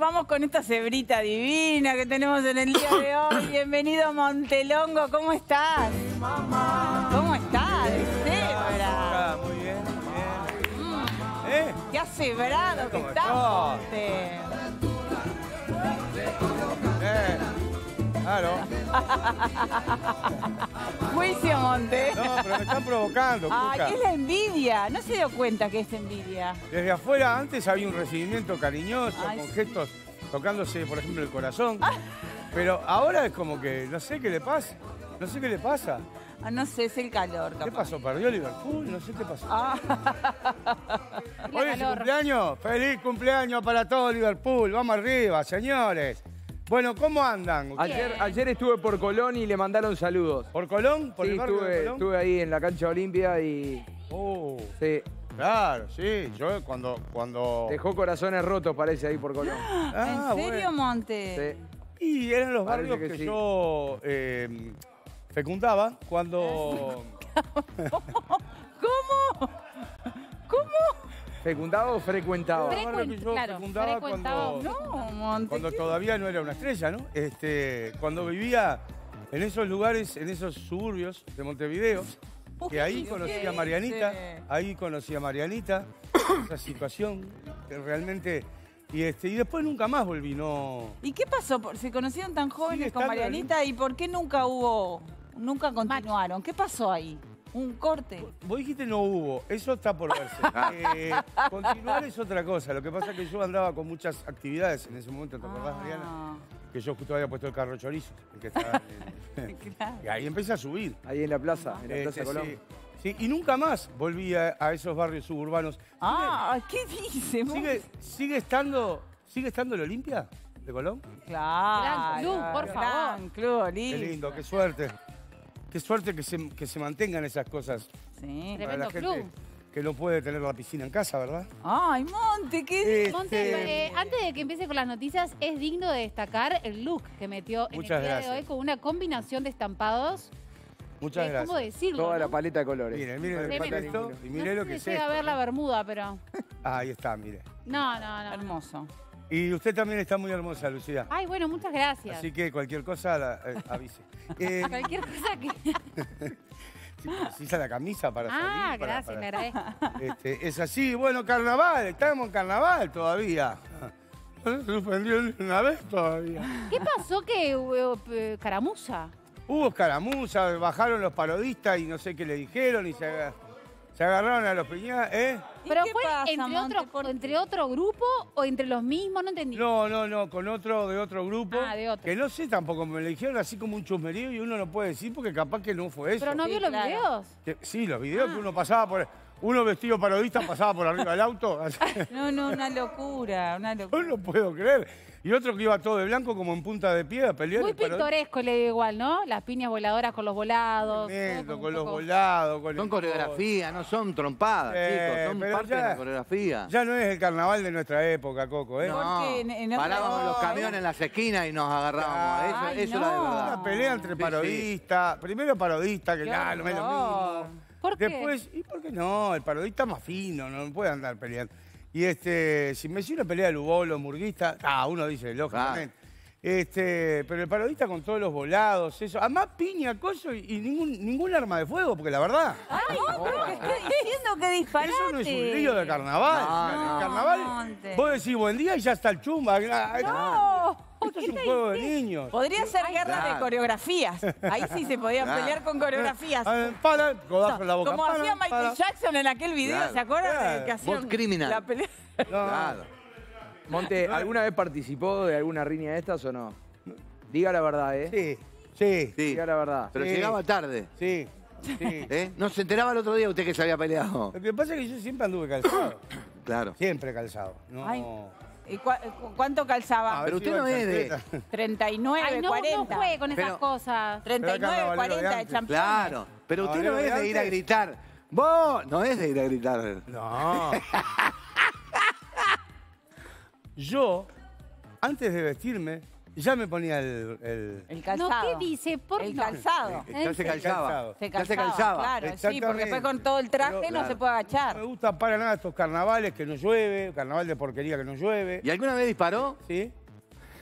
vamos con esta cebrita divina que tenemos en el día de hoy. Bienvenido Montelongo, ¿cómo estás? ¿Cómo estás? Ah, muy bien, muy Mm, bien. ¿Eh? qué acebrado que ¿Cómo estás. Claro. Juicio, Monte. No, pero me están provocando, Ay, Cuca. es la envidia. No se dio cuenta que es envidia. Desde afuera antes había un recibimiento cariñoso, Ay, con sí. gestos tocándose, por ejemplo, el corazón. Ah. Pero ahora es como que no sé qué le pasa. No sé qué le pasa. Ah, no sé, es el calor, capaz. ¿Qué pasó? ¿Perdió Liverpool? No sé qué pasó. Ah, Hoy es su cumpleaños. Feliz cumpleaños para todo Liverpool. Vamos arriba, señores. Bueno, ¿cómo andan? Ayer, ayer estuve por Colón y le mandaron saludos. ¿Por Colón? ¿Por sí, el barrio estuve, de Colón? estuve ahí en la cancha Olimpia y Oh, sí, claro, sí. Yo cuando... cuando... dejó corazones rotos, parece, ahí por Colón. Ah, ¿En serio, bueno. Monte? Sí. Y eran los Parece barrios que, que sí. yo eh, fecundaba cuando... ¿Cómo? ¿Fecundado o que yo claro, fecundaba cuando, todavía no era una estrella, ¿no? Este, cuando vivía en esos lugares, en esos suburbios de Montevideo, que ahí conocí ¿qué a Marianita, ahí conocí a Marianita, esa situación que realmente... Y, este, y después nunca más volví, no... ¿Y qué pasó? Se conocieron tan jóvenes con Marianita y ¿por qué nunca hubo, nunca continuaron? ¿Qué pasó ahí? ¿Un corte? Vos dijiste no hubo, eso está por verse. Eh, continuar es otra cosa. Lo que pasa es que yo andaba con muchas actividades en ese momento, ¿te acordás, Mariana? Ah, Que yo justo había puesto el carro chorizo. el que estaba en- claro. y ahí empecé a subir. Ahí en la plaza, en la Este, plaza Colón. sí, sí, y nunca más volví a, a esos barrios suburbanos. Ah, ¿qué dice? ¿Sigue, sigue estando, ¿Sigue estando el Olimpia de Colón? Claro. Gran club, por Gran favor. club, Qué lindo. lindo, qué suerte. Qué suerte que se, que se mantengan esas cosas Sí. para la Tremendo gente club. que no puede tener la piscina en casa, ¿verdad? Ay, Monte, ¿qué Este, Monte, eh, antes de que empiece con las noticias, es digno de destacar el look que metió en Muchas el día gracias. de hoy con una combinación de estampados. Muchas ¿Cómo gracias. decirlo? Toda no? la paleta de colores. Miren, miren Tremendo. esto y No miren sé lo si que es llega a ver la ¿no? bermuda, pero... Ah, ahí está, mire. No, no, no. no. Hermoso. Y usted también está muy hermosa, Lucía. Ay, bueno, muchas gracias. Así que cualquier cosa la, eh, avise. Eh, Cualquier cosa que... si precisa la camisa para salir. Ah, para- gracias, para- agradezco. Este, es así, bueno, carnaval, estamos en carnaval todavía. No se suspendió ni una vez todavía. ¿Qué pasó que hubo eh, caramuza? Hubo escaramuza, bajaron los parodistas y no sé qué le dijeron y se, se agarraron a los piñadas, ¿eh? ¿Y ¿Pero fue pasa, entre, Monte? otro, ¿Por qué? entre otro grupo o entre los mismos? No entendí. No, no, no, con otro de otro grupo. Ah, de otro. Que no sé tampoco, me lo dijeron así como un chusmerío y uno no puede decir porque capaz que no fue eso. ¿Pero no Sí, vio los claro. videos? Que- sí, los videos Ah. que uno pasaba por. Uno vestido parodista pasaba por arriba del auto. No, no, una locura, una locura. no puedo creer. Y otro que iba todo de blanco como en punta de pie a pelear. Muy pintoresco le digo igual, ¿no? Las piñas voladoras con los volados. Tremendo, con los poco- volados. Con Son el- coreografías, no son trompadas, Eh, chicos. Son pero parte ya- de la coreografía. Ya no es el carnaval de nuestra época, Coco, ¿eh? no, otra- parábamos los no, camiones en las esquinas y nos agarrábamos. Eso, Ay, eso es la de no. verdad. Una pelea entre Sí, sí. parodistas. Primero parodista, que Qué ya no es lo mismo. ¿Por qué? Después, ¿y por qué no? El parodista más fino, no puede andar peleando. Y este, si me hiciera una pelea de Lubolo, Murguista, ah, uno dice, lógicamente. Este, pero el parodista con todos los volados, eso. Además, piña, coso y, y ningún, ningún arma de fuego, porque la verdad, Ay, no, ¿qué está diciendo que disparate? eso no es un lío de carnaval. No, el carnaval, Monte. vos decís buen día y ya está el chumba. No. Esto es un juego de niños. Podría ser guerra de coreografías. Ahí sí se podían Claro. pelear con coreografías. Ah, Para, codazo en la boca. Como para, hacía Michael para. Jackson en aquel video, Claro. ¿se acuerdan? Claro. Que hacían criminal. La pelea. No. Claro. Monte, ¿alguna vez participó de alguna riña de estas o no? Diga la verdad, ¿eh? Sí, sí, Sí. Diga la verdad. Pero Sí. llegaba tarde. sí, sí. ¿eh? No se enteraba el otro día usted que se había peleado. Lo que pasa es que yo siempre anduve calzado. Claro. Siempre calzado. No. Ay. ¿Y cua- cu- cuánto calzaba? A Pero ver usted no es de- chancleta. 39, Ay, no, 40. no juegue con esas Pero- cosas. 39, Pero acá 40 de antes. championes. Claro. Pero usted No, es de ir a antes. gritar. Vos no es de ir a gritar. No. Yo, antes de vestirme, ya me ponía el... el- El No, calzado. ¿qué dice? ¿Por El no? calzado. Ya se calzaba. Se Ya se calzaba, calzaba. claro, sí, porque después con todo el traje Pero, no se puede No agachar. me gusta para nada estos carnavales que no llueve, carnaval de porquería que no llueve. ¿Y alguna vez disparó? ¿Sí?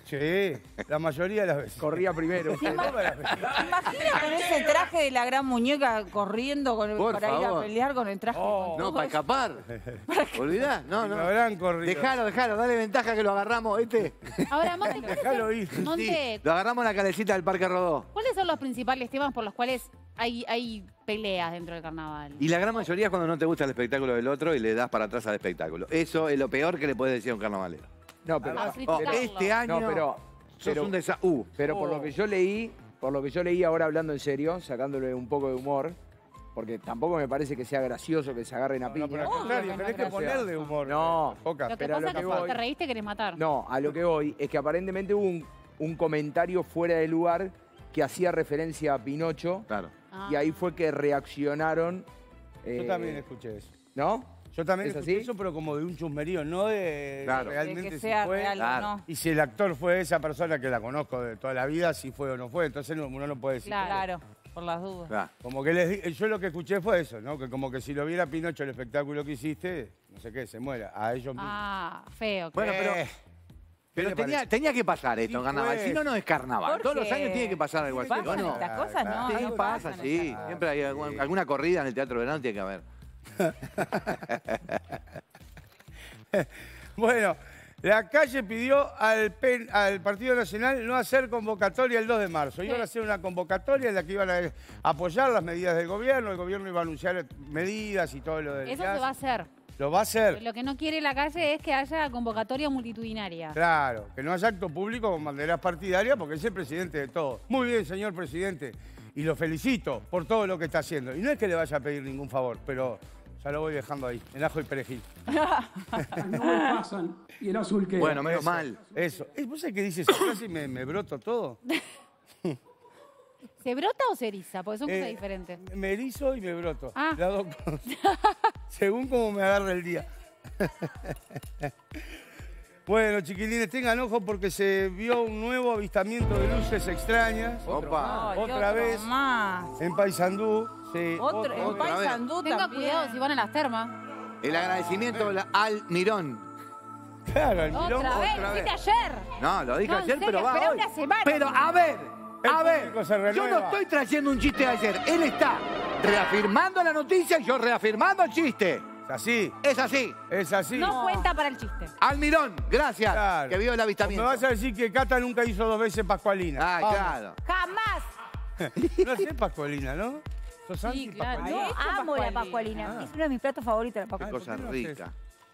Sí, la mayoría de las veces. Corría primero. ¿Te imaginas con ese traje de la gran muñeca corriendo con el- Por para ir a favor. pelear con el traje? Oh. con No, todo para eso? escapar. ¿Olvidás? No, Me no. habrán corrido. Dejalo, dejalo, dale ventaja que lo agarramos, este. Ahora, Monte, ¿cuáles Déjalo son- ir. Monte, Sí, lo agarramos en la calecita del Parque Rodó. ¿cuáles son los principales temas por los cuales hay, hay peleas dentro del carnaval? Y la gran mayoría es cuando no te gusta el espectáculo del otro y le das para atrás al espectáculo. Eso es lo peor que le puedes decir a un carnavalero. No, pero, Ah, Oh, criticarlo. este año no, pero, sos pero, un desa... Uh, pero por lo que yo leí, por lo que yo leí ahora hablando en serio, sacándole un poco de humor, porque tampoco me parece que sea gracioso que se agarren a No, piña. pero al Obvio contrario, no tenés que gracioso. ponerle humor. No. Poca. Lo que pero a pasa lo es que que cuando voy- te reíste querés matar. No, a lo que voy es que aparentemente hubo un, un comentario fuera de lugar que hacía referencia a Pinocho claro. Ah. y ahí fue que reaccionaron. Yo eh, también escuché eso. ¿No? Yo también ¿Es escuché así? eso, pero como de un chusmerío, no de Claro. De realmente que si sea fue. real Claro. o no. Y si el actor fue esa persona que la conozco de toda la vida, si fue o no fue, entonces no- uno no puede decir. Claro, por las dudas. claro. Como que les di- yo lo que escuché fue eso, ¿no? Que como que si lo viera Pinocho el espectáculo que hiciste, no sé qué, se muera. A ellos mismos. Ah, feo. Bueno, pero- Eh, Pero le tenía, parece? tenía que pasar esto en Sí, carnaval. pues. Si no, no es carnaval. Todos los Jorge, años tiene que pasar algo así. ¿o ¿Pasan no? estas cosas? No, Sí, no pasa, sí. estas- Siempre hay algún- alguna corrida en el Teatro Verano, tiene que haber. Bueno, la calle pidió al, PEN al Partido Nacional no hacer convocatoria el 2 de marzo. Iban a hacer una convocatoria en la que iban a apoyar las medidas del gobierno. El gobierno iba a anunciar medidas y todo lo del Eso se va a hacer. Lo va a hacer. Lo que no quiere la calle es que haya convocatoria multitudinaria. Claro, que no haya acto público con banderas partidarias porque es el presidente de todo. Muy bien, señor presidente. Y lo felicito por todo lo que está haciendo. Y no es que le vaya a pedir ningún favor, pero ya lo voy dejando ahí, en ajo y perejil. no pasan. ¿Y el azul qué? Bueno, menos Eso, mal. Eso. Eh, ¿Vos sabés qué dice esa frase y me, me broto todo? ¿Se brota o se eriza? Porque son Eh, cosas diferentes. Me erizo y me broto. Ah. Las dos cosas. Según cómo me agarra el día. Bueno, chiquilines, tengan ojo porque se vio un nuevo avistamiento de luces extrañas. Opa. Ay, Otra otro vez. más. En Paysandú. Sí, Otro, en otra vez. Paysandú Tenga también. cuidado si van a las termas. El agradecimiento al Mirón. Claro, el milón. Otra vez, lo dijiste ayer. No, lo dije No, en ayer, serio, pero va hoy. una semana. Pero a ver, El a ver, yo no estoy trayendo un chiste de ayer. Él está reafirmando la noticia y yo reafirmando el chiste. Es así, Es así. es así. No cuenta para el chiste. Almirón, gracias, Claro. que vio el Me avistamiento. vas a decir que Cata nunca hizo dos veces Pascualina. Ah, Vamos. claro. ¡Jamás! No sé Pascualina, ¿no? ¿Sos Sí, claro. Hecho amo la pascualina. Ah. Es uno de mis platos favoritos, la pascualina. Cosa ¿por qué no rica.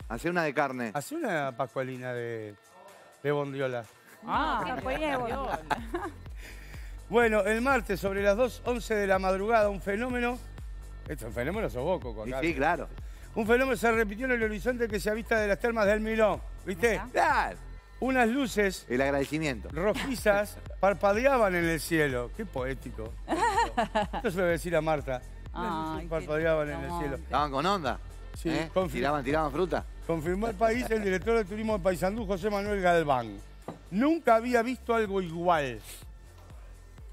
Hace una de carne. Hace una Pascualina de, de Bondiola. Ah, pascualina de bondiola. Bueno, el martes sobre las 2.11 de la madrugada, un fenómeno. Esto es un fenómeno soboco, sí, claro. Un fenómeno se repitió en el horizonte que se avista de las termas del Milón. ¿Viste? Claro. Unas luces El agradecimiento. rojizas parpadeaban en el cielo. Qué poético. Esto se lo voy a decir a Marta. Ay, luces parpadeaban en el cielo. Estaban con onda. Sí, ¿Eh? tiraban fruta. Confirmó el país el director de turismo de Paysandú, José Manuel Galván. Nunca había visto algo igual.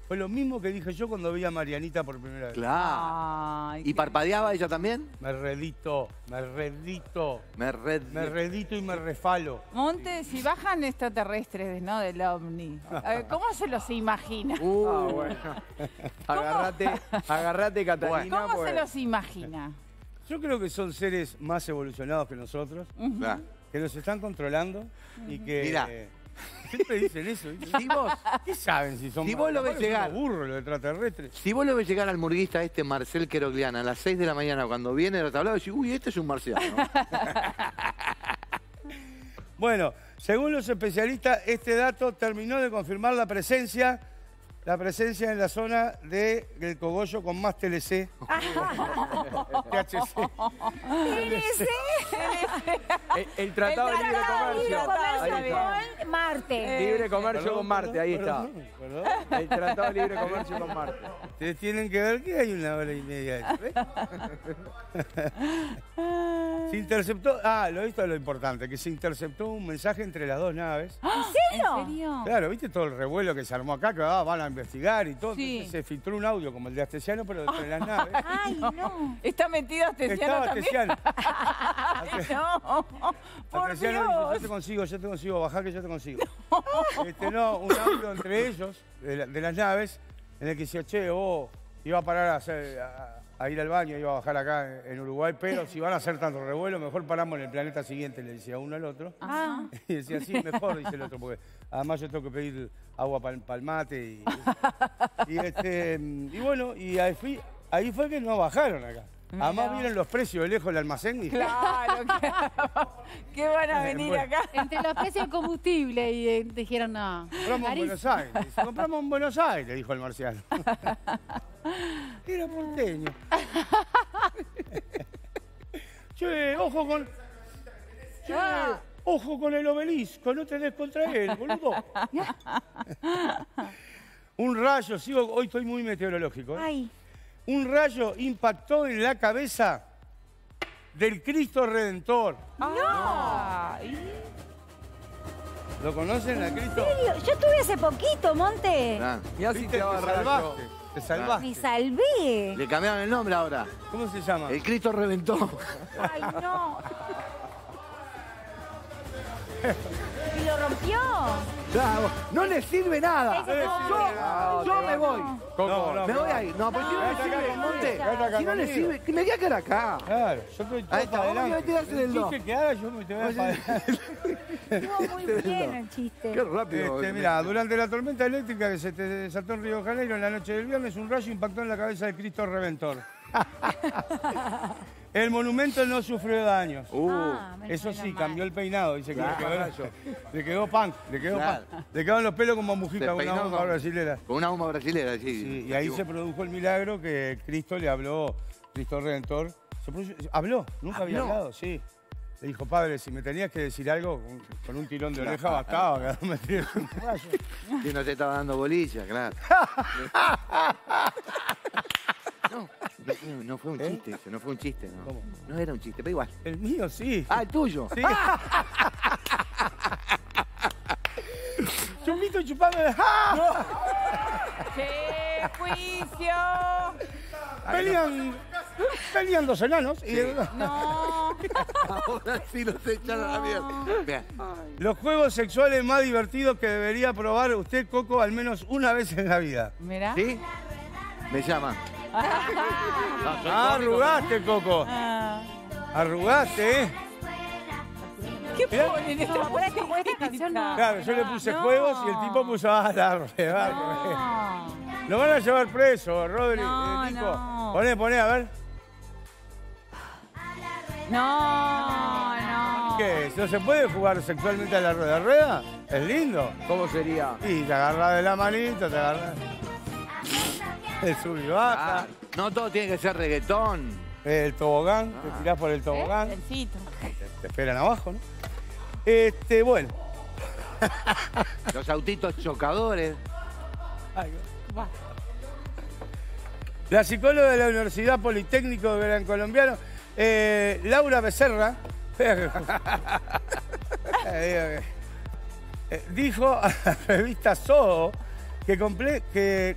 Fue lo mismo que dije yo cuando vi a Marianita por primera vez. Claro. Ay, ¿Y qué- parpadeaba ella también? Me redito, me redito, Me red... me redito y me refalo. Monte, si bajan extraterrestres, ¿no? Del ovni. A ver, ¿Cómo se los imagina? Uh, Ah, bueno. Agarrate, agarrate, Catalina. ¿Cómo porque- se los imagina? Yo creo que son seres más evolucionados que nosotros, claro. que nos están controlando y que... Mirá. Siempre dicen eso. Si vos, ¿Qué saben si son Si vos lo ves llegar. burros los extraterrestres. si vos lo ves llegar al murguista este Marcel Querogliana a las 6 de la mañana cuando viene del tablado, decís, uy, este es un marciano. Bueno, según los especialistas, este dato terminó de confirmar la presencia, la presencia en la zona de- del cogollo con más TLC. THC. El, el Tratado de Libre Comercio. Tratado de Ahí Libre está. Comercio. más Marte. Libre comercio Perdón, con Marte, ahí está. perdón. El Tratado de Libre Comercio con Marte. Ustedes tienen que ver que hay una hora y media de ¿ves? Se interceptó, ah, lo visto lo importante, que se interceptó un mensaje entre las dos naves. ¿En serio? ¿En serio? Claro, ¿viste todo el revuelo que se armó acá? Que ah, van a investigar y todo. Sí. Entonces se filtró un audio como el de Astesiano, pero entre las naves. Ay, no. ¿Está metido Astesiano Estaba también? Astesiano. No, por Astesiano dijo, yo Dios. te consigo, yo te consigo, bajá que yo te consigo. Este, no, un audio entre ellos, de, la- de las naves, en el que decía, che, vos iba a parar a, hacer- a- a ir al baño, iba a bajar acá en Uruguay, pero si van a hacer tanto revuelo, mejor paramos en el planeta siguiente, le decía uno al otro. Ah. Y decía, sí, mejor, dice el otro, porque además yo tengo que pedir agua para el mate. Y, y, este, y bueno, y ahí, fui- ahí fue que no bajaron acá. Además vieron los precios de lejos del almacén y Claro, claro. ¿Qué van a venir Bueno. acá? Entre los precios del combustible y eh, dijeron, no. compramos en. Buenos Aires. Compramos en Buenos Aires, dijo el marciano. Era porteño. che, ojo con... Che, ojo con el obelisco, no te des contra él, boludo. Un rayo, sigo, hoy estoy muy meteorológico. ¿eh? Ay. Un rayo impactó en la cabeza del Cristo Redentor. Ay, ¿Lo conocen a Cristo? Yo estuve hace poquito, Monte. Ah, si ¿Viste? te va a Te salvaste. Te Me salvaste. salvé. Le cambiaron el nombre ahora. ¿Cómo se llama? El Cristo reventó. Ay, no. Claro, no le sirve nada. Yo, yo me voy. No, no, Me voy ahí. No, porque si no le sirve, Monte. Si no le sirve, que me voy a quedar acá. Claro, yo estoy Ahí está, vos me metiste del dos. Dije que haga, yo me te voy adelante. Estuvo muy bien el chiste. Qué rápido. Este, mira, durante la tormenta eléctrica que se te desató en Río de Janeiro en la noche del viernes, un rayo impactó en la cabeza de Cristo Redentor. El monumento no sufrió daños. Uh, Ah, menos Eso sí, mal. cambió el peinado. Dice que le, Claro. quedó, le quedó punk, le quedó Claro. punk. Le quedaron los pelos como mujica con una bomba con- brasilera. con una bomba brasilera, sí. Sí, y ahí se produjo el milagro que Cristo le habló, Cristo Redentor. Se produjo- habló, nunca había hablado, sí. Le dijo, padre, si me tenías que decir algo, con, un tirón de oreja bastaba, que no me tires un rayo. Que no te estaba dando bolilla, claro. No, no, no fue un chiste eso, no fue un chiste, no. ¿Cómo? No era un chiste, pero igual. El mío, sí. Ah, el tuyo. Sí. Chupito chupando. ¡Ah! ¡Qué juicio! Pelean, pelean dos enanos. y- No. Ahora sí los echaron a la mierda. Vean. Los juegos sexuales más divertidos que debería probar usted, Coco, al menos una vez en la vida. Mira. ¿Sí? Me llaman. Ah, arrugaste, Coco. Ah. Arrugaste, ¿eh? ¿Qué Mirá. ponen esta No, no. Claro, yo le puse No. juegos y el tipo puso a la rueda. No. Lo van a llevar preso, Rodri. No, eh, Nico. Poné, poné, a ver. No, no. ¿Qué? ¿No se puede jugar sexualmente a la rueda? ¿Rueda? Es lindo. ¿Cómo sería? Y te agarras de la manito, te agarras. El sub y baja. Ah, no todo tiene que ser reggaetón. El tobogán, te tirás por el tobogán. Besitos. Te esperan abajo, ¿no? Este, bueno. Los autitos chocadores. Va. La psicóloga de la Universidad Politécnico de Gran Colombiano, eh, Laura Becerra, eh, eh, dijo a la revista Soho que, comple- que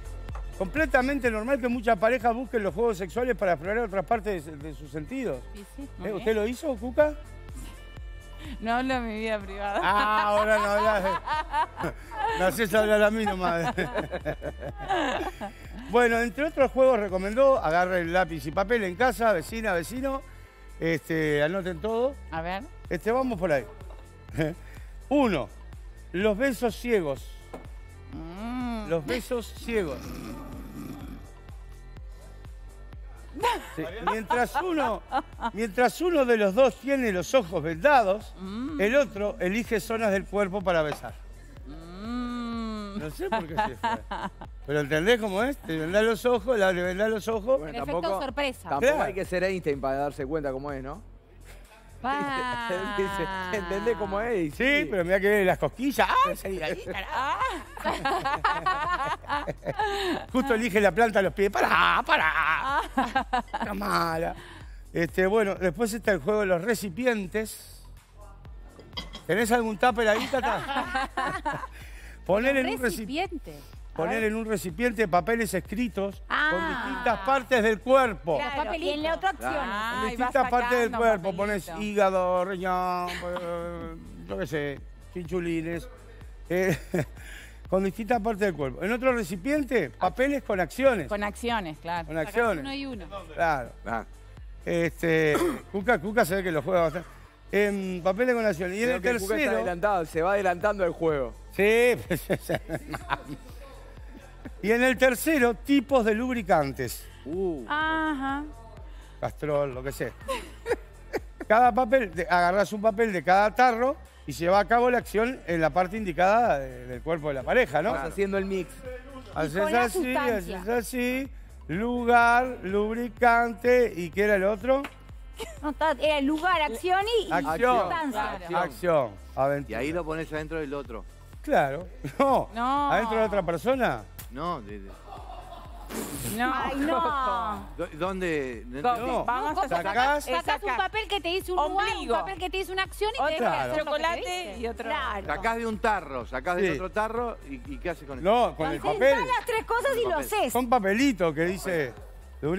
completamente normal que muchas parejas busquen los juegos sexuales para explorar otras partes de, de sus sentidos. Sí, sí. ¿Eh? ¿Usted lo hizo, Cuca? No hablo de mi vida privada. Ah, ahora no hablas. Me haces hablar a mí nomás. bueno, entre otros juegos recomendó, agarren lápiz y papel en casa, vecina, vecino, este, anoten todo. A ver. Este, vamos por ahí. Uno, los besos ciegos. Mm. Los besos ciegos. Sí, Mientras uno, mientras uno de los dos tiene los ojos vendados, el otro elige zonas del cuerpo para besar. Mm. No sé por qué se fue. Pero ¿entendés cómo es? Te vendás los ojos, la le vendás los ojos. Bueno, El efecto tampoco- sorpresa. Tampoco Claro. hay que ser Einstein para darse cuenta cómo es, ¿no? Pa. Dice, ¿Entendés cómo es? Y Sí, pero mira que las cosquillas. ¡Ah! ahí! Justo elige la planta a los pies. ¡Pará, pará! Una mala. Este, bueno, después está el juego de los recipientes. ¿Tenés algún tupper ahí, Tata? Poner en un recipiente. Poner en un recipiente papeles escritos con distintas partes del cuerpo. Claro, y en la otra opción. Ah, En distintas partes del cuerpo. papelito. Pones hígado, riñón, eh, yo qué sé, chinchulines. eh, con distintas partes del cuerpo. En otro recipiente, papeles con acciones. Con acciones, claro. Con acciones. uno y uno. Claro. Ah, Este, Cuca, Cuca se ve que lo juega bastante. En papeles con acciones. Y en Creo el que el Cuca está tercero. adelantado, se va adelantando el juego. Sí. y en el tercero, tipos de lubricantes. uh, Ajá. Castrol, lo que sea. Cada papel, agarrás un papel de cada tarro y se lleva a cabo la acción en la parte indicada de- del cuerpo de la pareja, ¿no? Vas haciendo el mix. Haces así, haces así, lugar, lubricante, ¿y qué era el otro? No, está- era lugar, acción y, y Acción. sustancia. Acción. Acción, y aventura. ahí lo pones adentro del otro. Claro, no. No. ¿Adentro de otra persona? No, de- de- No. Ay, no. ¿dó- ¿dónde? No. Vamos a Sacás- sacar. Sacás un papel que te dice un lugar, un Ombligo. papel que te dice una acción y te Otro deja Claro. hacer lo que te chocolate dice. y otro. Claro. Sacás de un tarro, sacás Sí. otro tarro y, y ¿qué haces con eso? No, con el Juntás papel. las tres cosas y lo Papel. haces. Son papelitos que dice.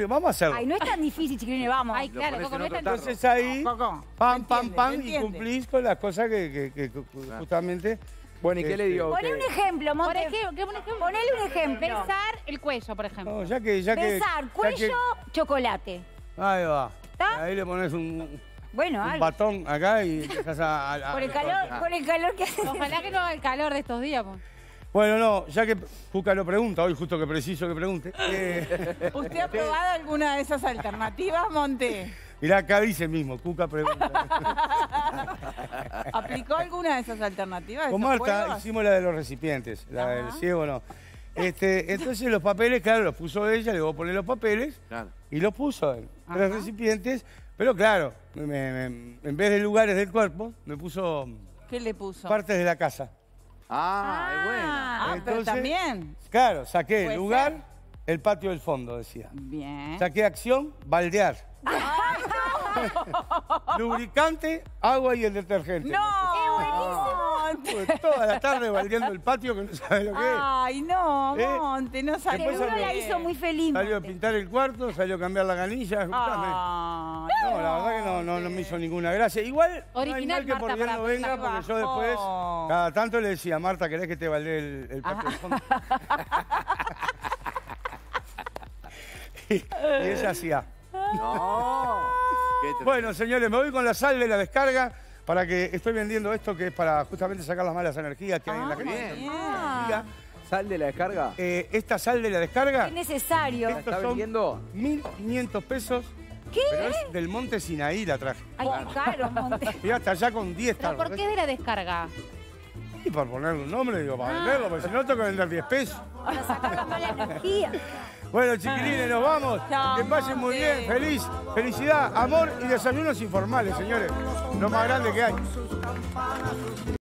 Vamos a hacerlo. Ay, no es tan difícil, chiquilines, vamos. Ay, Lo claro, en no otro es tan- tarro. Entonces ahí, Coco, pam, ¿me pam, entiende? pam, ¿me y entiende? cumplís con las cosas que, que- que- que justamente. Bueno, ¿y qué le Este, dio? Poné un ejemplo, Por Monte. ejemplo, ¿qué- un ejemplo? Ponele un ejemplo. Besar el cuello, por ejemplo. No, ya que. Ya que Besar, ya cuello, que- chocolate. ahí va. ¿Está? Ahí le pones un, Bueno, un algo. batón acá y empezás a. a- a- Por el calor, por el calor que hace. Ojalá que no haga el calor de estos días. po. Bueno, no, ya que Cuca lo pregunta, hoy justo que preciso que pregunte. eh, ¿Usted ha probado alguna de esas alternativas, Monte? mirá, acá dice mismo, Cuca pregunta. ¿Aplicó alguna de esas alternativas? Con Marta juegos? hicimos la de los recipientes, la del ciego no. Este, entonces los papeles, claro, los puso ella, le voy a poner los papeles Claro. y los puso en tres recipientes, pero claro, me- me- en vez de lugares del cuerpo, me puso ¿Qué le puso? partes de la casa. Ah, es buena. Ah, pero Entonces- también. Claro, saqué Puede el lugar, ser. el patio del fondo, decía. Bien. Saqué acción, baldear. Lubricante, agua y el detergente. ¡No! Estuve toda la tarde baldeando el patio que no sabe lo que es. Ay, no, ¿Eh? Monte, no salió Después Seguro salió- la hizo muy feliz. Salió a pintar el cuarto, salió a cambiar la canilla. escuchame. No, la verdad que no, no, no me hizo ninguna gracia. Igual, no hay Original, mal que por Marta, bien para no venga, pensar porque yo después, cada tanto le decía, Marta, ¿querés que te baldee el, el del fondo? y, y ella hacía. No. Bueno, señores, me voy con la sal de la descarga para que estoy vendiendo esto que es para justamente sacar las malas energías que hay en la gente. bien. Energía. ¿Sal de la descarga? Eh, esta sal de la descarga, Es necesario. estos está son vendiendo? 1.500 pesos. ¿Qué? Pero es del Monte Sinaí la traje. Ay, qué caro, Monte. Fui hasta allá con 10 ¿Pero tarros. por qué de la descarga? Y por ponerle un nombre, digo, para Ah. venderlo, porque si no tengo que vender 10 pesos. Para sacar la mala energía. Bueno, chiquilines, nos vamos. Chao, Que pasen muy Monte. bien. Feliz, felicidad, amor y desayunos informales, señores. Lo más grande que hay.